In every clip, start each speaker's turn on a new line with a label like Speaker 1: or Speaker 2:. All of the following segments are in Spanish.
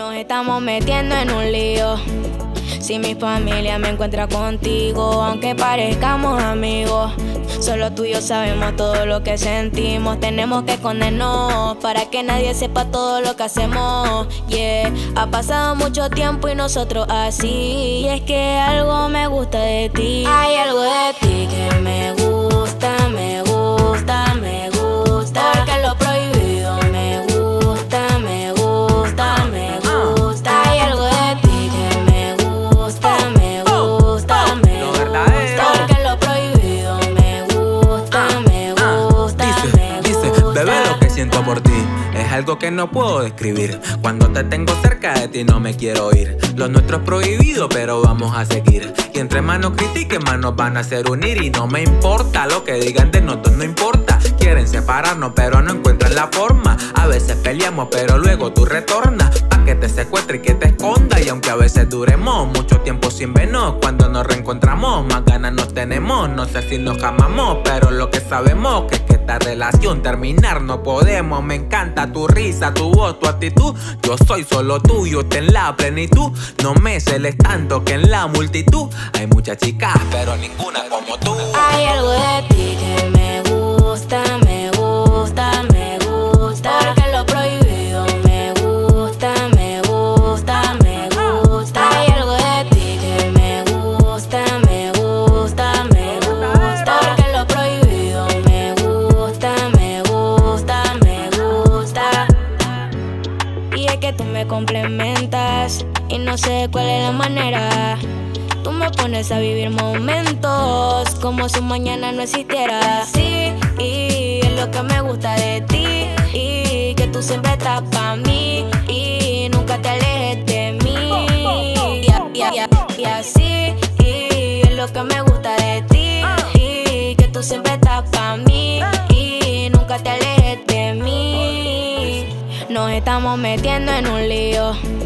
Speaker 1: Nos estamos metiendo en un lío. Si mi familia me encuentra contigo, aunque parezcamos amigos, solo tú y yo sabemos todo lo que sentimos. Tenemos que escondernos para que nadie sepa todo lo que hacemos. Yeah, ha pasado mucho tiempo y nosotros así. Y es que algo me gusta de ti. Hay algo de ti que me gusta,
Speaker 2: por ti es algo que no puedo describir. Cuando te tengo cerca de ti no me quiero ir. Lo nuestro es prohibido, pero vamos a seguir. Y entre manos critiquen, manos van a hacer unir. Y no me importa lo que digan de nosotros, no importa. Quieren separarnos, pero no encuentran la forma. A veces peleamos, pero luego tú retornas. Pa' que te secuestre y que te aunque a veces duremos mucho tiempo sin vernos, cuando nos reencontramos, más ganas nos tenemos. No sé si nos amamos, pero lo que sabemos que es que esta relación terminar no podemos. Me encanta tu risa, tu voz, tu actitud. Yo soy solo tuyo, ten la plenitud. No me celes tanto que en la multitud hay muchas chicas, pero ninguna como tú.
Speaker 1: Hay algo de ti y no sé cuál es la manera. Tú me pones a vivir momentos como si mañana no existiera. Sí, y es lo que me gusta de ti. Y que tú siempre estás para mí y nunca te alejes de mí. Y, y y y así, y es lo que me gusta de ti. Y que tú siempre estás para mí y nunca te alejes de mí. Nos estamos metiendo en un lío.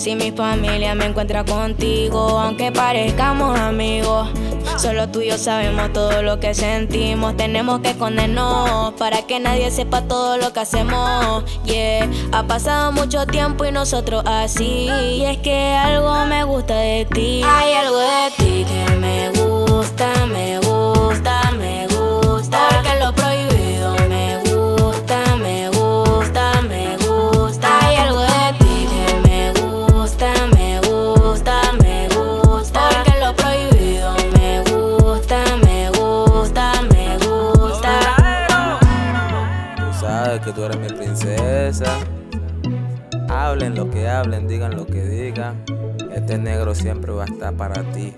Speaker 1: Si mi familia me encuentra contigo, aunque parezcamos amigos, solo tú y yo sabemos todo lo que sentimos. Tenemos que escondernos para que nadie sepa todo lo que hacemos. Yeah, ha pasado mucho tiempo y nosotros así. Y es que algo me gusta de ti. Hay algo de ti que me gusta, me gusta,
Speaker 3: tú eres mi princesa. Hablen lo que hablen, digan lo que digan. Este negro siempre va a estar para ti.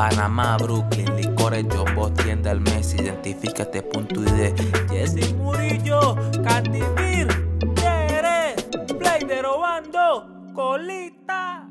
Speaker 3: Panamá, Brooklyn, licores, Boss, tienda el Messi, identifica este punto ID. Jesse Murillo, Catimir, Tere, Play de Robando, Colita.